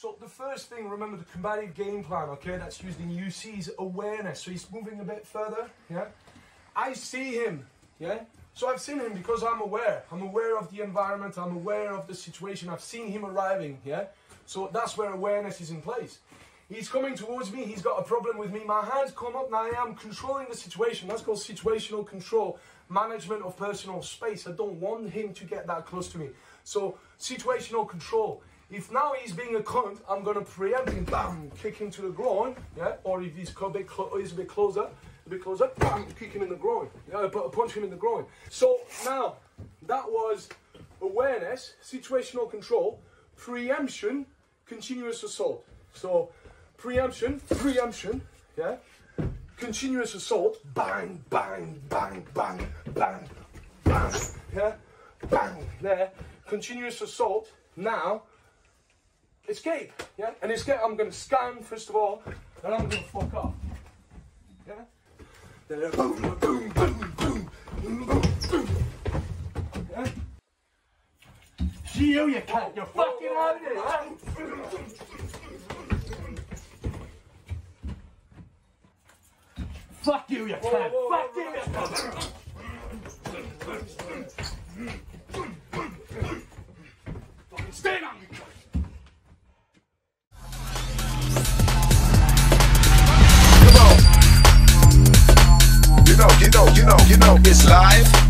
So the first thing, remember the combative game plan, okay, that's used in UC is awareness. So he's moving a bit further, yeah. I see him, yeah. So I've seen him because I'm aware. I'm aware of the environment. I'm aware of the situation. I've seen him arriving, yeah. So that's where awareness is in place. He's coming towards me. He's got a problem with me. My hands come up. Now I am controlling the situation. That's called situational control, management of personal space. I don't want him to get that close to me. So situational control. If now he's being a cunt, I'm gonna preempt him, bam, kick him to the groin, yeah. Or if he's a bit, he's a bit closer, a bit closer, bam, kick him in the groin, yeah, punch him in the groin. So now that was awareness, situational control, preemption, continuous assault. So preemption, preemption, yeah. Continuous assault, bang, bang, bang, bang, bang, bang, yeah, bang, there. Continuous assault. Now escape. Yeah? And escape, I'm going to scan first of all, and I'm to fuck off. Yeah? Then boom, boom, boom, boom, boom, boom, boom. Yeah? See you, you cunt. You're fucking out of here. Fuck you, you cunt. Fuck you, you cunt. You know, you know, it's live.